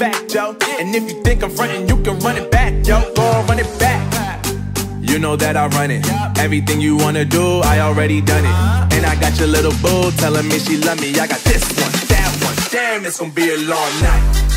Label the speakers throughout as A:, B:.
A: fact, yo. And if you think I'm frontin', you can run it back, yo. Go run it back. You know that I run it. Everything you wanna do, I already done it. And I got your little boo telling me she love me. I got this one, that one. Damn, it's gonna be a long night.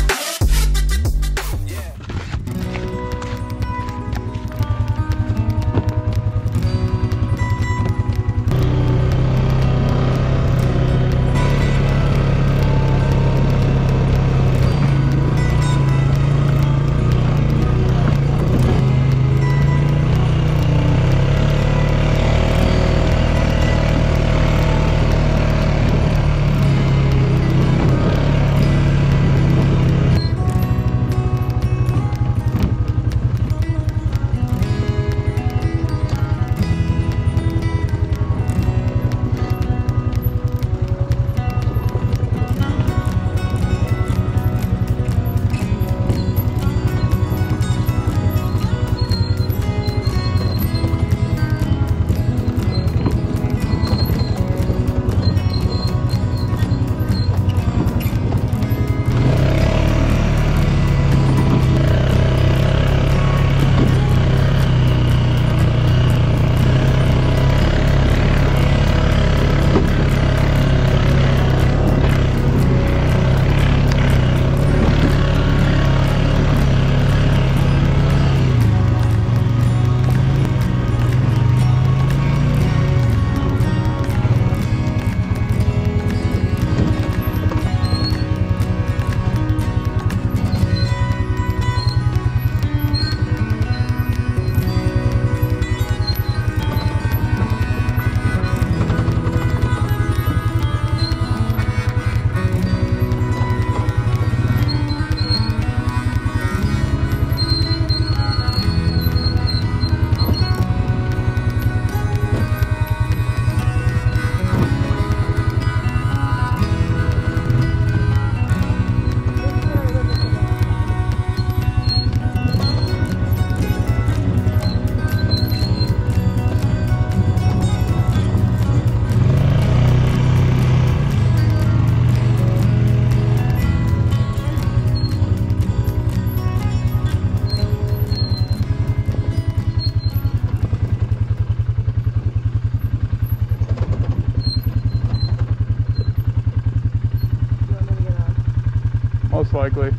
B: Likely.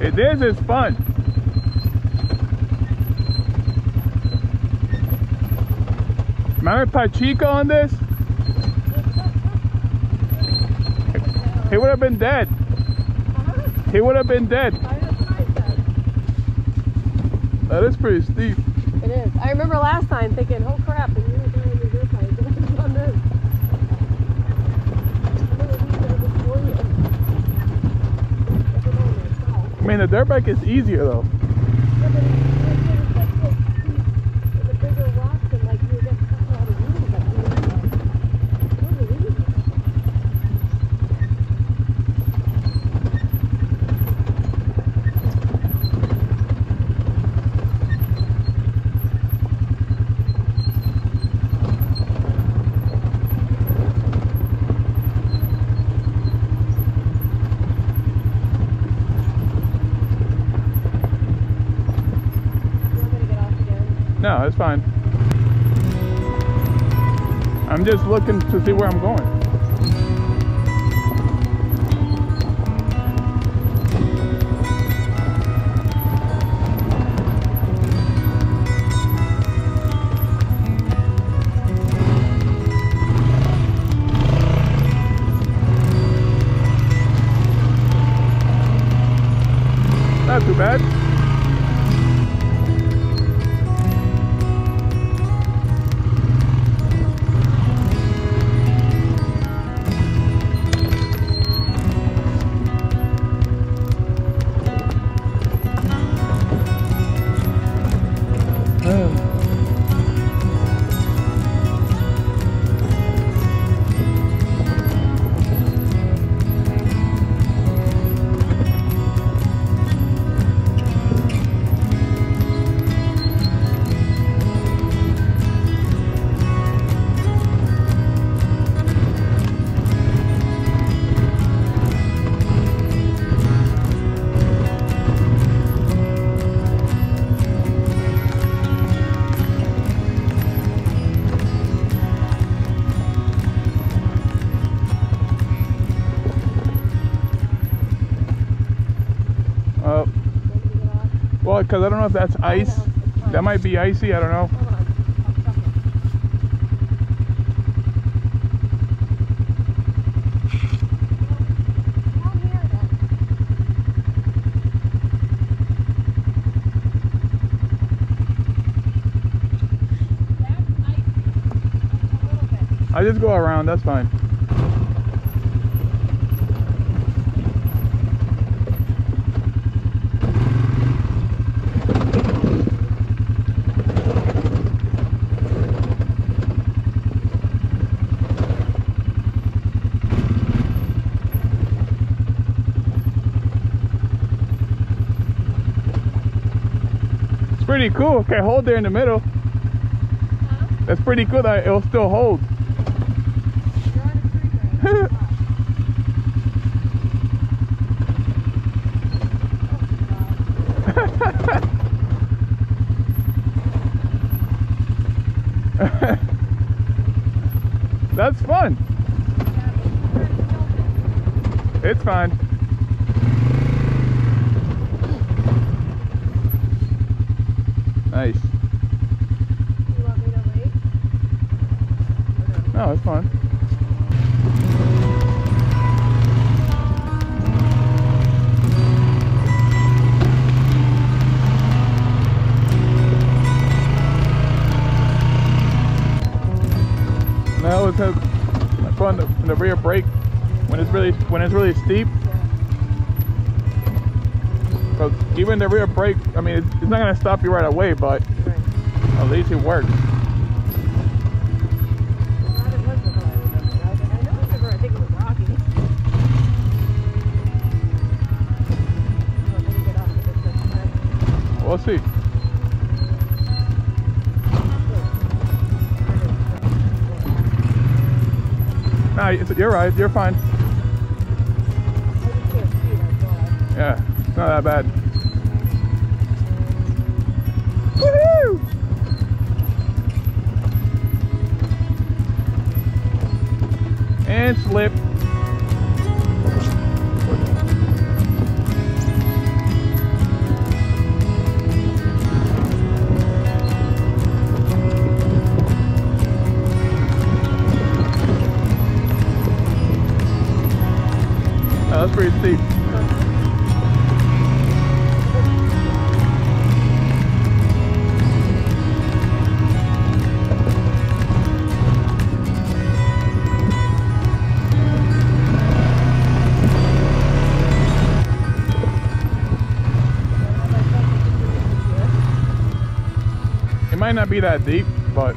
B: It is, fun. Remember Pachico on this? He would have been dead. He would have been dead. That is pretty steep.
C: It is. I remember last time thinking, oh crap, and you were doing your dirt bike. This is on this.
B: I mean, the dirt bike is easier though. No, it's fine. I'm just looking to see where I'm going. Because I don't know if that's ice. That might be icy. I don't know. I just go around. That's fine. Pretty cool. Okay, hold there in the middle.
C: Huh?
B: That's pretty cool that it'll still hold.
C: You're on a tree branch.
B: That's fun. It's fine. Nice. No, it's fine. Now it's fun in the rear brake when it's really when it's really steep. Because even the rear brake, I mean, it's, not gonna stop you right away, but
C: Right.
B: at least it works.
C: Well, that was the one I remember. I was like, I know I remember, I think it was Rocky. Let me get off of this next time.
B: We'll see. It's- you're right. You're fine. Yeah, not that bad. And slip. That's pretty steep. It might not be that deep, but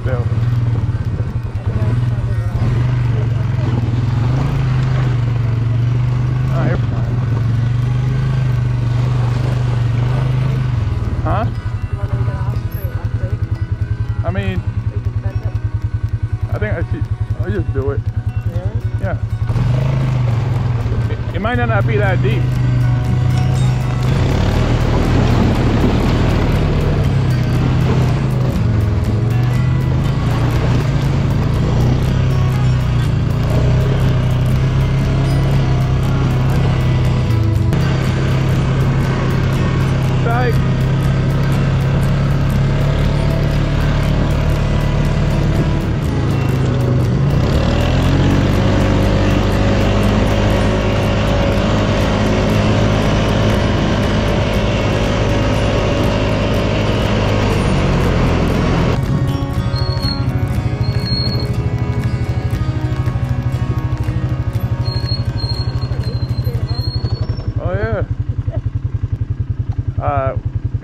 B: still. Ah, fine. Huh? I mean, I think I should. I'll just do it. Yeah. It, it might not be that deep.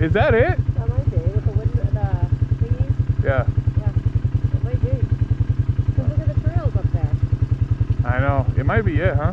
B: Is that it?
C: That might be with the wooden, the uh, thingies.
B: Yeah,
C: Yeah, it might be. 'Cause look at the trails up there.
B: I know. It might be it, huh?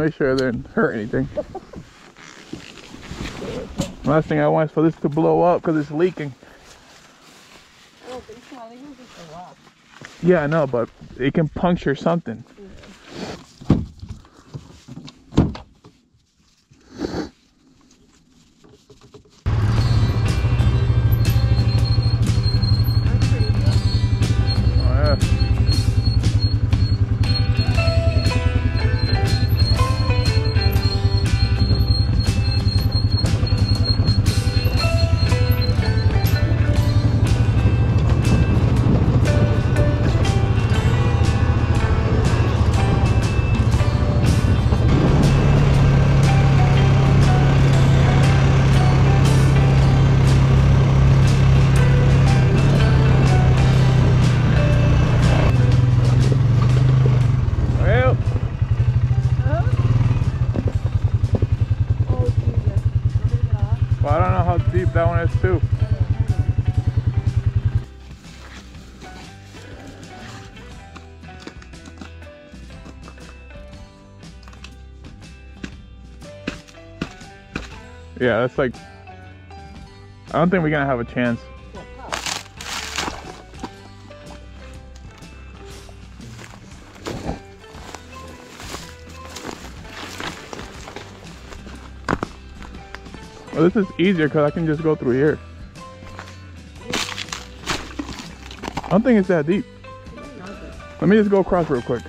B: Make sure it didn't hurt anything. Last thing I want is for this to blow up because it's leaking.
C: I don't think so. I think it was just a rock.
B: Yeah, I know, but it can puncture something. Yeah, that's like. I don't think we're gonna have a chance. Well, this is easier because I can just go through here. I don't think it's that deep. Let me just go across real quick.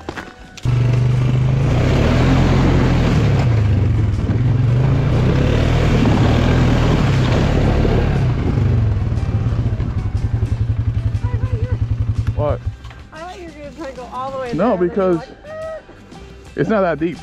B: No, because it's not that deep.